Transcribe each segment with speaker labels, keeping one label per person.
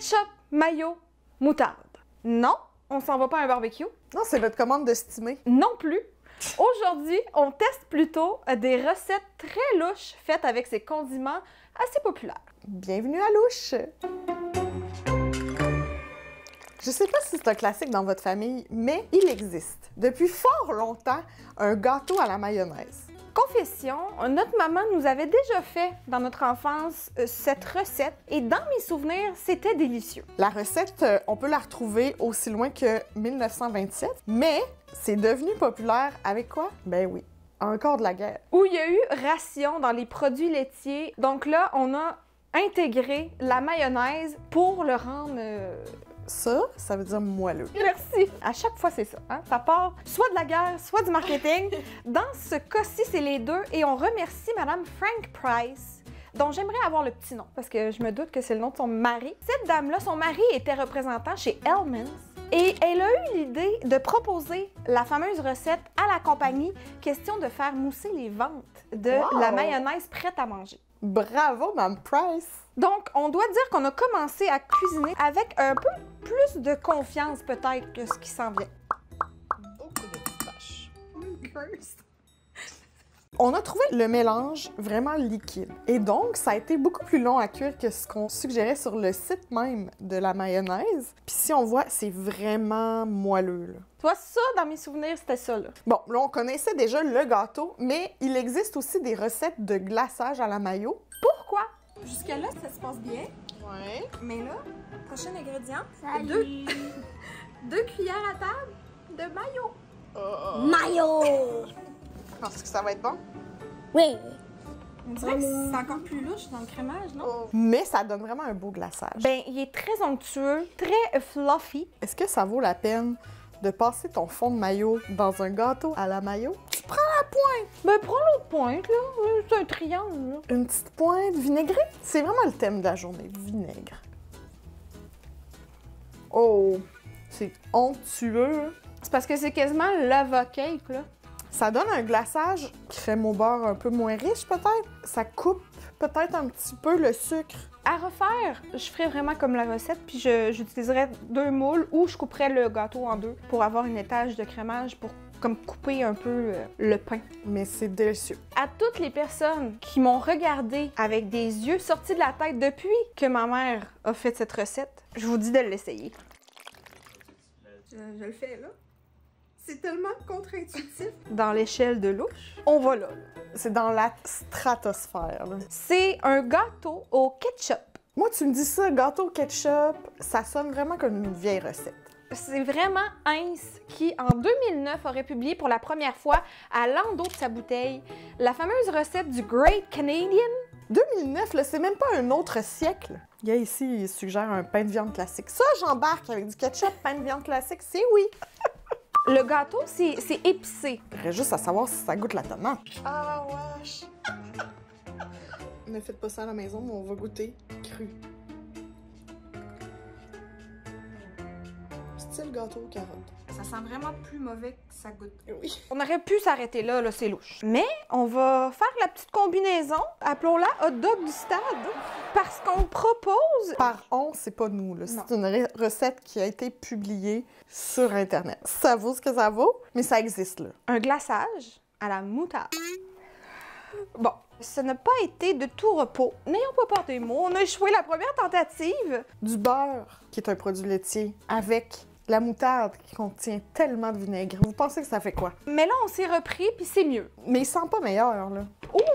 Speaker 1: ketchup, mayo, moutarde. Non, on s'en va pas à un barbecue.
Speaker 2: Non, c'est votre commande de stimé.
Speaker 1: Non plus. Aujourd'hui, on teste plutôt des recettes très louches faites avec ces condiments assez populaires.
Speaker 2: Bienvenue à Louche! Je sais pas si c'est un classique dans votre famille, mais il existe depuis fort longtemps un gâteau à la mayonnaise.
Speaker 1: Confession, notre maman nous avait déjà fait dans notre enfance euh, cette recette et dans mes souvenirs, c'était délicieux.
Speaker 2: La recette, euh, on peut la retrouver aussi loin que 1927, mais c'est devenu populaire avec quoi? Ben oui, encore de la guerre.
Speaker 1: Où il y a eu ration dans les produits laitiers. Donc là, on a intégré la mayonnaise pour le rendre euh,
Speaker 2: Ça, ça veut dire moelleux.
Speaker 1: Merci. À chaque fois, c'est ça. hein. Ça part soit de la guerre, soit du marketing. Dans ce cas-ci, c'est les deux. Et on remercie Madame Frank Price, dont j'aimerais avoir le petit nom, parce que je me doute que c'est le nom de son mari. Cette dame-là, son mari était représentant chez Hellmann's. Et elle a eu l'idée de proposer la fameuse recette à la compagnie, question de faire mousser les ventes de
Speaker 2: Wow!
Speaker 1: la mayonnaise prête à manger.
Speaker 2: Bravo, Mme Price!
Speaker 1: Donc, on doit dire qu'on a commencé à cuisiner avec un peu plus de confiance peut-être que ce qui s'en vient.
Speaker 2: Beaucoup de. On a trouvé le mélange vraiment liquide. Et donc, ça a été beaucoup plus long à cuire que ce qu'on suggérait sur le site même de la mayonnaise. Puis si on voit, c'est vraiment moelleux. là.
Speaker 1: Toi, ça, dans mes souvenirs, c'était ça, là.
Speaker 2: Bon, là, on connaissait déjà le gâteau, mais il existe aussi des recettes de glaçage à la mayo.
Speaker 1: Pourquoi? Jusque-là, ça se passe bien.
Speaker 2: Ouais.
Speaker 1: Mais là, prochain ingrédient,
Speaker 3: Salut!
Speaker 1: deux cuillères à table de mayo.
Speaker 3: Mayo!
Speaker 2: Penses que ça va être bon?
Speaker 3: Oui.
Speaker 1: On dirait que c'est encore plus louche dans le crémage, non?
Speaker 2: Mais ça donne vraiment un beau glaçage.
Speaker 1: Ben, il est très onctueux, très fluffy.
Speaker 2: Est-ce que ça vaut la peine de passer ton fond de maillot dans un gâteau à la mayo? Prends la pointe!
Speaker 1: Ben, prends l'autre pointe, là. Euh, C'est un triangle, là.
Speaker 2: Une petite pointe vinaigrée? C'est vraiment le thème de la journée, vinaigre. Oh, c'est onctueux.
Speaker 1: C'est parce que c'est quasiment lava cake, là.
Speaker 2: Ça donne un glaçage crème au beurre un peu moins riche peut-être. Ça coupe peut-être un petit peu le sucre.
Speaker 1: À refaire, je ferais vraiment comme la recette, puis j'utiliserais deux moules ou je couperais le gâteau en deux pour avoir une étage de crémage pour comme couper un peu euh, le pain.
Speaker 2: Mais c'est délicieux.
Speaker 1: À toutes les personnes qui m'ont regardé avec des yeux sortis de la tête depuis que ma mère a fait cette recette, je vous dis de l'essayer. Je, je le fais là. C'est tellement contre-intuitif. Dans l'échelle de louche, on va là.
Speaker 2: C'est dans la stratosphère.
Speaker 1: C'est un gâteau au ketchup.
Speaker 2: Moi, tu me dis ça, gâteau au ketchup, ça sonne vraiment comme une vieille recette.
Speaker 1: C'est vraiment Heinz qui, en 2009, aurait publié pour la première fois à l'endos de sa bouteille la fameuse recette du Great Canadian.
Speaker 2: 2009, là, c'est même pas un autre siècle. Il y a ici, il suggère un pain de viande classique. Ça, j'embarque avec du ketchup, pain de viande classique, c'est oui.
Speaker 1: Le gâteau, c'est c'est épicé.
Speaker 2: Juste à savoir si ça goûte la tomate. Ah, wesh! ne faites pas ça à la maison, mais on va goûter cru. Style gâteau aux carottes.
Speaker 1: Ça sent vraiment plus mauvais que ça goûte.
Speaker 2: Oui.
Speaker 1: On aurait pu s'arrêter là, là, c'est louche. Mais on va faire la petite combinaison, appelons-la hot dog du stade, parce qu'on propose
Speaker 2: Par on, c'est pas nous. là.
Speaker 1: Non.
Speaker 2: C'est une re- recette qui a été publiée sur Internet. Ça vaut ce que ça vaut, mais ça existe, là.
Speaker 1: un glaçage à la moutarde. Bon, ça n'a pas été de tout repos. N'ayons pas peur des mots, on a échoué la première tentative.
Speaker 2: Du beurre, qui est un produit laitier, avec la moutarde qui contient tellement de vinaigre. Vous pensez que ça fait quoi?
Speaker 1: Mais là, on s'est repris, puis c'est mieux.
Speaker 2: Mais il sent pas meilleur, là.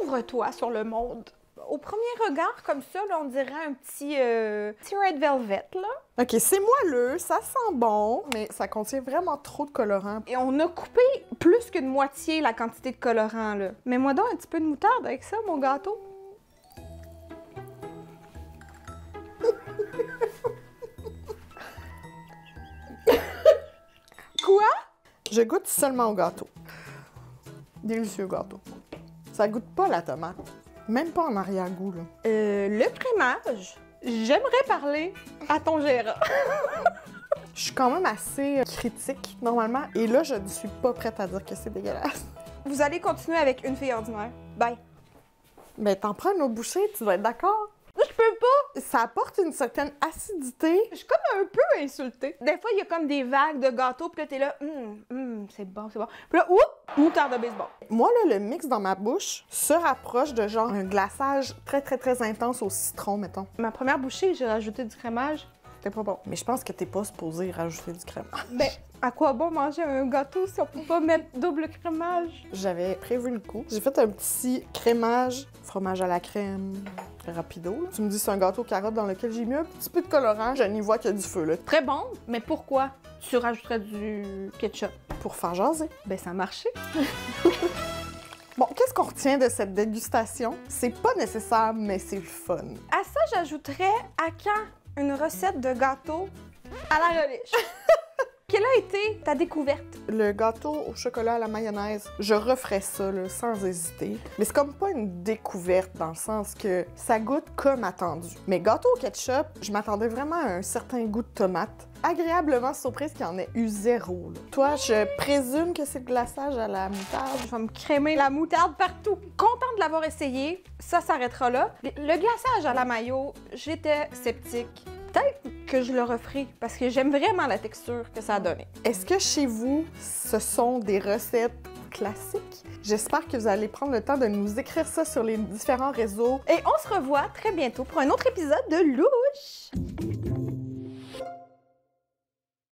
Speaker 1: Ouvre-toi sur le monde. Au premier regard, comme ça, là, on dirait un petit, euh, petit red velvet, là.
Speaker 2: OK, c'est moelleux, ça sent bon, mais ça contient vraiment trop de colorants.
Speaker 1: Et on a coupé plus que de moitié la quantité de colorant, là. Mets-moi donc un petit peu de moutarde avec ça, mon gâteau.
Speaker 2: Je goûte seulement au gâteau. Délicieux gâteau. Ça goûte pas la tomate. Même pas en arrière-goût, là.
Speaker 1: Euh, le crémage. J'aimerais parler à ton gérant.
Speaker 2: Je suis quand même assez euh, critique, normalement, et là, je ne suis pas prête à dire que c'est dégueulasse.
Speaker 1: Vous allez continuer avec une fille ordinaire. Bye.
Speaker 2: Mais t'en prends une autre bouchée, tu dois être d'accord?
Speaker 1: Je peux pas!
Speaker 2: Ça apporte une certaine acidité.
Speaker 1: Je suis comme un peu insultée. Des fois, il y a comme des vagues de gâteaux, puis là, t'es là, hum, hum, c'est bon, c'est bon. Puis là, oups, moutarde de baseball.
Speaker 2: Moi, là, le mix dans ma bouche se rapproche de genre un glaçage très, très, très intense au citron, mettons.
Speaker 1: Ma première bouchée, j'ai rajouté du crémage. C'était pas bon.
Speaker 2: Mais je pense que t'es pas supposé rajouter du crémage.
Speaker 1: Ben, à quoi bon manger un gâteau si on peut pas mettre double crémage?
Speaker 2: J'avais prévu le coup. J'ai fait un petit crémage, fromage à la crème, rapido. là. Tu me dis c'est un gâteau carotte dans lequel j'ai mis un petit peu de colorant. Je n'y vois qu'il y a du feu, là,
Speaker 1: Très bon, mais pourquoi tu rajouterais du ketchup?
Speaker 2: pour faire jaser.
Speaker 1: Ben, ça a marché.
Speaker 2: Bon, qu'est-ce qu'on retient de cette dégustation? C'est pas nécessaire, mais c'est le fun.
Speaker 1: À ça, j'ajouterais à quand une recette de gâteau à la relish. Quelle a été ta découverte?
Speaker 2: Le gâteau au chocolat à la mayonnaise, je referais ça là, sans hésiter. Mais c'est comme pas une découverte dans le sens que ça goûte comme attendu. Mais gâteau au ketchup, je m'attendais vraiment à un certain goût de tomate. Agréablement surprise qu'il y en ait eu zéro. là. Toi, je présume que c'est le glaçage à la moutarde.
Speaker 1: Je vais me crémer la moutarde partout. Contente de l'avoir essayé. Ça s'arrêtera là. Le glaçage à la mayo, j'étais sceptique. Peut-être que je le referai parce que j'aime vraiment la texture que ça a donné.
Speaker 2: Est-ce que chez vous, ce sont des recettes classiques? J'espère que vous allez prendre le temps de nous écrire ça sur les différents réseaux.
Speaker 1: Et on se revoit très bientôt pour un autre épisode de Louche.